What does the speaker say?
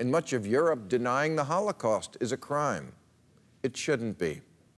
and much of Europe denying the Holocaust is a crime. It shouldn't be.